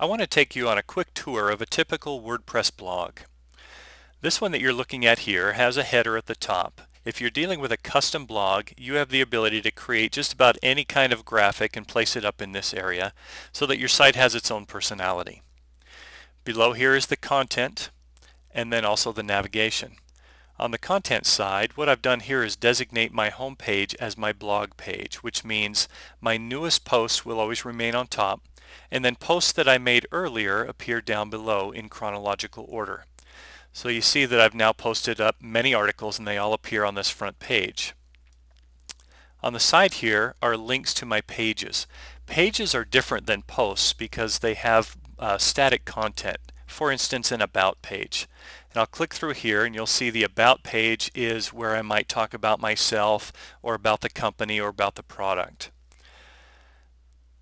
I want to take you on a quick tour of a typical WordPress blog. This one that you're looking at here has a header at the top. If you're dealing with a custom blog, you have the ability to create just about any kind of graphic and place it up in this area so that your site has its own personality. Below here is the content and then also the navigation. On the content side, what I've done here is designate my home page as my blog page, which means my newest posts will always remain on top and then posts that I made earlier appear down below in chronological order. So you see that I've now posted up many articles and they all appear on this front page. On the side here are links to my pages. Pages are different than posts because they have uh, static content, for instance an about page. And I'll click through here and you'll see the about page is where I might talk about myself or about the company or about the product.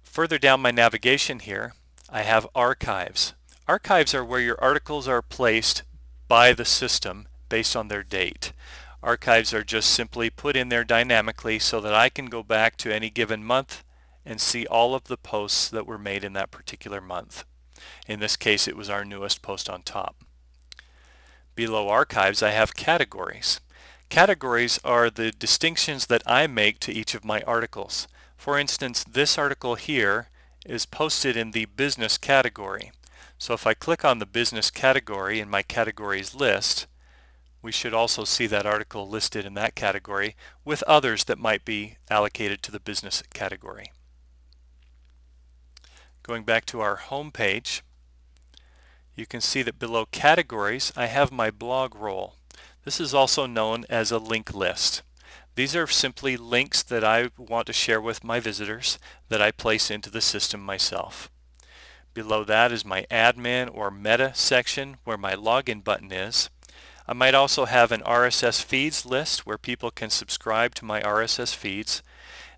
Further down my navigation here, I have archives. Archives are where your articles are placed by the system based on their date. Archives are just simply put in there dynamically so that I can go back to any given month and see all of the posts that were made in that particular month. In this case it was our newest post on top. Below archives I have categories. Categories are the distinctions that I make to each of my articles. For instance, this article here is posted in the business category. So if I click on the business category in my categories list, we should also see that article listed in that category with others that might be allocated to the business category. Going back to our home page, you can see that below categories I have my blogroll. This is also known as a link list. These are simply links that I want to share with my visitors that I place into the system myself. Below that is my admin or meta section where my login button is. I might also have an RSS feeds list where people can subscribe to my RSS feeds.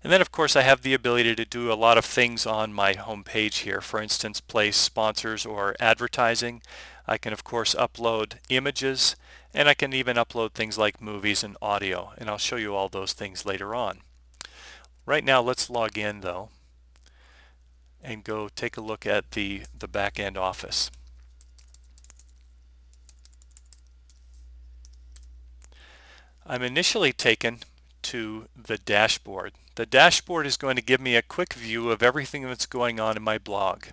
And then of course I have the ability to do a lot of things on my home page here. For instance, place sponsors or advertising. I can of course upload images and I can even upload things like movies and audio and I'll show you all those things later on. Right now let's log in though and go take a look at the, the back-end office. I'm initially taken to the dashboard. The dashboard is going to give me a quick view of everything that's going on in my blog.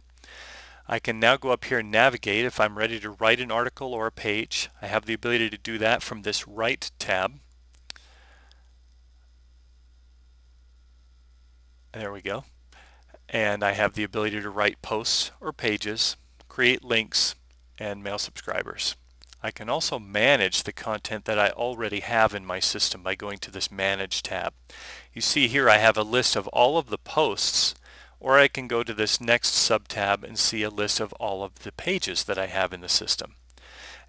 I can now go up here and navigate if I'm ready to write an article or a page. I have the ability to do that from this write tab. There we go. And I have the ability to write posts or pages, create links, and mail subscribers. I can also manage the content that I already have in my system by going to this Manage tab. You see here I have a list of all of the posts or I can go to this next sub-tab and see a list of all of the pages that I have in the system.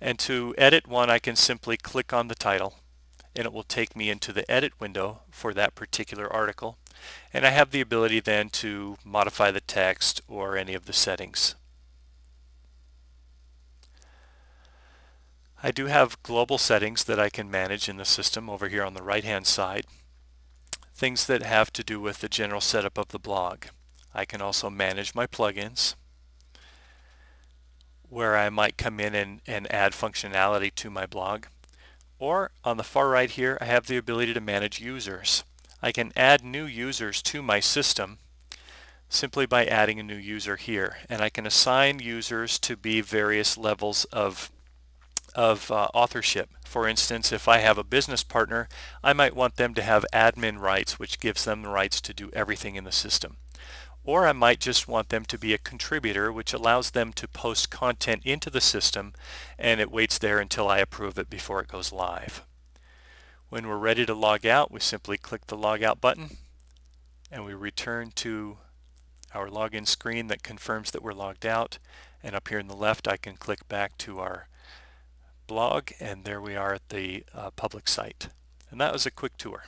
And to edit one I can simply click on the title and it will take me into the edit window for that particular article and I have the ability then to modify the text or any of the settings. I do have global settings that I can manage in the system over here on the right hand side things that have to do with the general setup of the blog. I can also manage my plugins where I might come in and, and add functionality to my blog. Or on the far right here, I have the ability to manage users. I can add new users to my system simply by adding a new user here. And I can assign users to be various levels of, of uh, authorship. For instance, if I have a business partner, I might want them to have admin rights, which gives them the rights to do everything in the system. Or I might just want them to be a contributor, which allows them to post content into the system and it waits there until I approve it before it goes live. When we're ready to log out, we simply click the log out button and we return to our login screen that confirms that we're logged out. And up here in the left, I can click back to our blog and there we are at the uh, public site. And that was a quick tour.